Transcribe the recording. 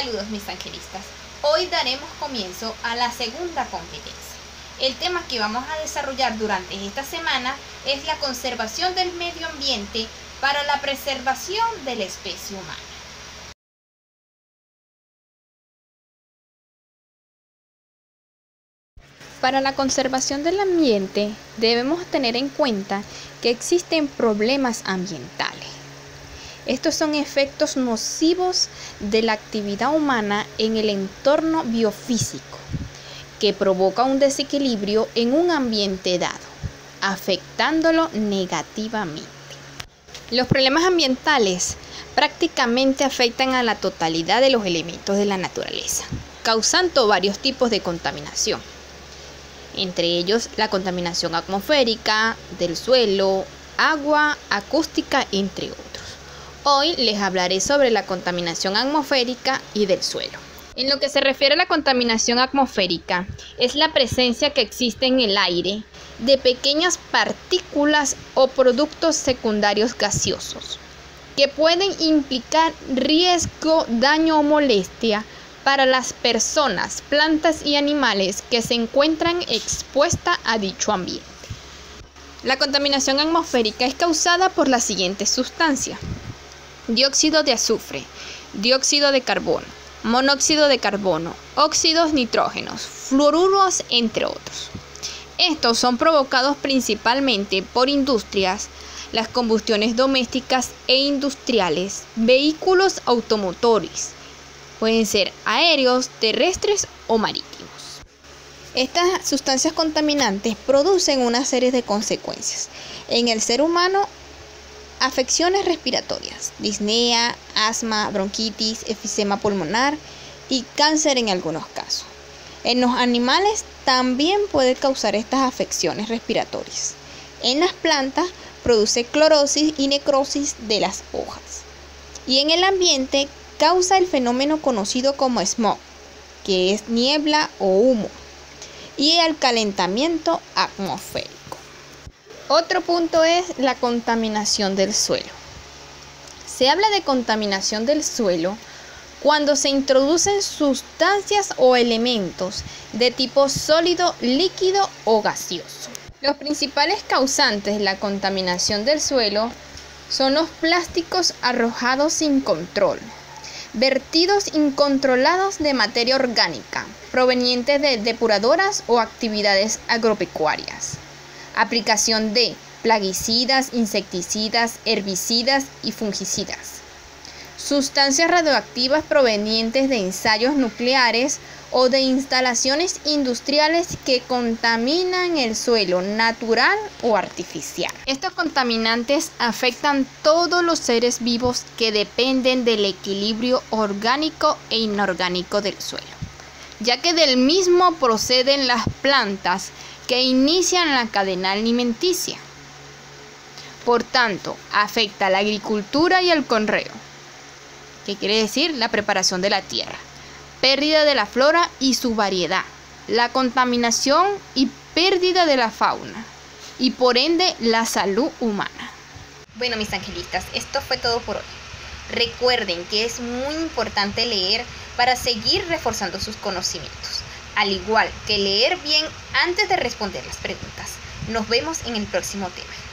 Saludos mis angelistas. Hoy daremos comienzo a la segunda competencia. El tema que vamos a desarrollar durante esta semana es la conservación del medio ambiente para la preservación de la especie humana. Para la conservación del ambiente debemos tener en cuenta que existen problemas ambientales. Estos son efectos nocivos de la actividad humana en el entorno biofísico, que provoca un desequilibrio en un ambiente dado, afectándolo negativamente. Los problemas ambientales prácticamente afectan a la totalidad de los elementos de la naturaleza, causando varios tipos de contaminación entre ellos la contaminación atmosférica, del suelo, agua, acústica, entre otros. Hoy les hablaré sobre la contaminación atmosférica y del suelo. En lo que se refiere a la contaminación atmosférica, es la presencia que existe en el aire de pequeñas partículas o productos secundarios gaseosos que pueden implicar riesgo, daño o molestia para las personas, plantas y animales que se encuentran expuestas a dicho ambiente. La contaminación atmosférica es causada por las siguientes sustancias. Dióxido de azufre, dióxido de carbono, monóxido de carbono, óxidos nitrógenos, fluoruros, entre otros. Estos son provocados principalmente por industrias, las combustiones domésticas e industriales, vehículos automotores, Pueden ser aéreos, terrestres o marítimos. Estas sustancias contaminantes producen una serie de consecuencias. En el ser humano, afecciones respiratorias, disnea, asma, bronquitis, efisema pulmonar y cáncer en algunos casos. En los animales también puede causar estas afecciones respiratorias. En las plantas produce clorosis y necrosis de las hojas. Y en el ambiente causa el fenómeno conocido como smog, que es niebla o humo, y el calentamiento atmosférico. Otro punto es la contaminación del suelo. Se habla de contaminación del suelo cuando se introducen sustancias o elementos de tipo sólido, líquido o gaseoso. Los principales causantes de la contaminación del suelo son los plásticos arrojados sin control, vertidos incontrolados de materia orgánica proveniente de depuradoras o actividades agropecuarias, aplicación de plaguicidas, insecticidas, herbicidas y fungicidas, sustancias radioactivas provenientes de ensayos nucleares o de instalaciones industriales que contaminan el suelo natural o artificial. Estos contaminantes afectan todos los seres vivos que dependen del equilibrio orgánico e inorgánico del suelo, ya que del mismo proceden las plantas que inician la cadena alimenticia. Por tanto, afecta a la agricultura y el conreo, que quiere decir la preparación de la tierra pérdida de la flora y su variedad, la contaminación y pérdida de la fauna y por ende la salud humana. Bueno, mis angelistas, esto fue todo por hoy. Recuerden que es muy importante leer para seguir reforzando sus conocimientos, al igual que leer bien antes de responder las preguntas. Nos vemos en el próximo tema.